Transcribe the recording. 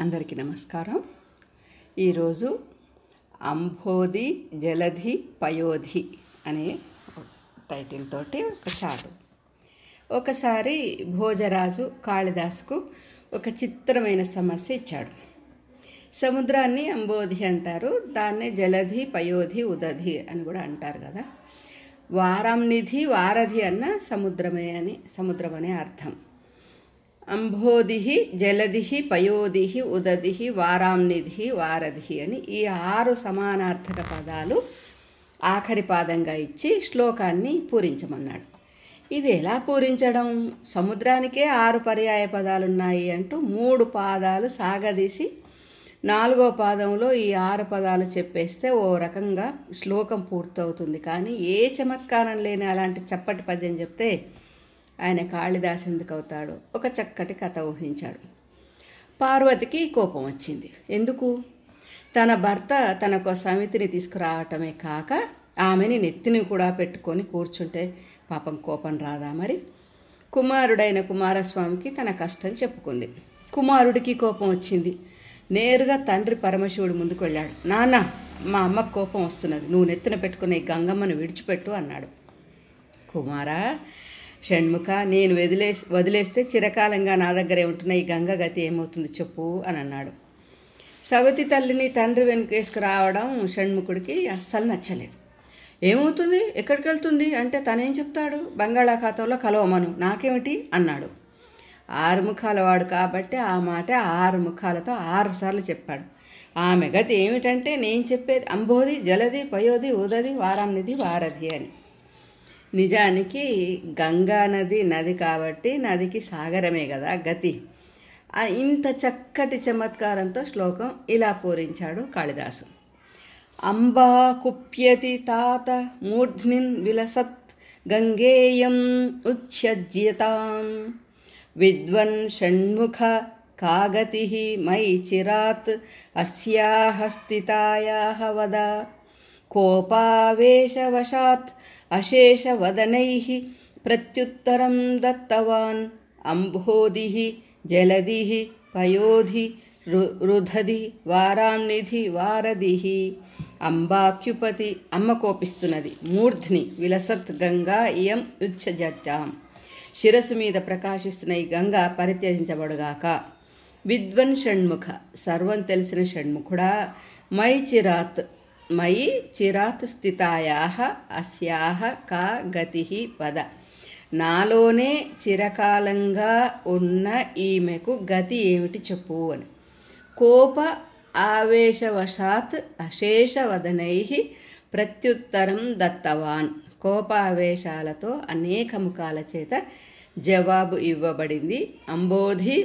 అందరికీ నమస్కారం. ఈరోజు అంబోధి జలధి పయోధి అనే టైటిల్ తోటి ఒక చాటు ఒకసారి భోజరాజు కాళిదాసుకు ఒక చిత్రమైన సమస్య ఇచ్చాడు. సముద్రాన్ని అంబోధి అంటారు దాన్నే జలధి పయోధి ఉదధి అని కూడా అంటారు కదా. వారాంనిధి వారధి అన్న సముద్రమే అని సముద్రం అనే అర్థం. అంబోధి జలధి పయోధి ఉదధి వారాంనిధి వారధి అని ఈ ఆరు సమానార్థక పదాలు ఆఖరి పాదంగా ఇచ్చి శ్లోకాన్ని పూరించమన్నాడు. ఇది ఎలా పూరించడం? సముద్రానికే ఆరు పర్యాయ పదాలున్నాయి అంటూ మూడు పాదాలు సాగదీసి నాలుగో పాదంలో ఈ ఆరు పదాలు చెప్పేస్తే ఓ రకంగా శ్లోకం పూర్తవుతుంది. కానీ ఏ చమత్కారం లేని అలాంటి చప్పటి పద్యం చెప్తే ఆయన కాళిదాస్ ఎందుకు అవుతాడు ఒక చక్కటి కథ ఊహించాడు. పార్వతికి కోపం వచ్చింది. ఎందుకు? తన భర్త తనకు సమితిని తీసుకురావటమే కాక ఆమెని నెత్తిని కూడా పెట్టుకొని కూర్చుంటే పాపం కోపం రాదా మరి? కుమారుడైన కుమారస్వామికి తన కష్టం చెప్పుకుంది. కుమారుడికి కోపం వచ్చింది. నేరుగా తండ్రి పరమశివుడు ముందుకు వెళ్ళాడు. నాన్న మా అమ్మకు కోపం వస్తున్నది. నువ్వు నెత్తిన పెట్టుకునే గంగమ్మను విడిచిపెట్టు అన్నాడు. కుమారా షణ్ముఖ నేను వదిలే వదిలేస్తే చిరకాలంగా నా దగ్గరే ఉంటున్న ఈ గంగ గతి ఏమవుతుంది చెప్పు అని అన్నాడు. సవతి తల్లిని తండ్రి వెనుకేసుకు రావడం షణ్ముఖుడికి అస్సలు నచ్చలేదు. ఏమవుతుంది? ఎక్కడికి వెళ్తుంది అంటే తనేం చెప్తాడు? బంగాళాఖాతంలో కలవమను. నాకేమిటి? అన్నాడు. ఆరు ముఖాల వాడు కాబట్టి ఆ మాట ఆరు ముఖాలతో ఆరు సార్లు చెప్పాడు. ఆమె గతి ఏమిటంటే నేను చెప్పేది అంబోది జలది పయోది ఉదది వారాంనిధి వారధి అని. నిజానికి గంగా నది నది కాబట్టి నదికి సాగరమే కదా గతి. ఇంత చక్కటి చమత్కారంతో శ్లోకం ఇలా పూరించాడు కాళిదాసు. అంబా కుప్యతి తాత మూర్ధ్నిన్ విలసత్ గంగేయం ఉచ్ఛజ్యతాం విద్వన్ షణ్ముఖ కాగతి మై చిరాత్ అస్యాహ స్థితాయాహ వద. కోపావేశవశాత్ అశేషవదనైః ప్రత్యుత్తరం దత్తవాన్. అంబోధిः జలధి పయోధి రు రుధది వారాంనిధి వారధి. అంబాక్యుపతి అమ్మ కోపిస్తున్నది. మూర్ధ్ని విలసత్ గంగా ఇయం ఉచ్చజత్యాం శిరస్సు మీద ప్రకాశిస్తున్న ఈ గంగ పరిత్యజించబడుగాక. విద్వన్ షణ్ముఖ సర్వం తెలిసిన షణ్ముఖుడా మైచిరాత్ మయి చిరాత్ స్థితాయా అస్యాహ కా గతి పద నాలోనే చిరకాలంగా ఉన్న ఈమెకు గతి ఏమిటి చెప్పు అని కోప ఆవేశవశాత్ అశేషవదనై ప్రత్యుత్తరం దత్తవాన్ కోపావేశాలతో అనేక ముఖాల చేత జవాబు ఇవ్వబడింది అంబోధి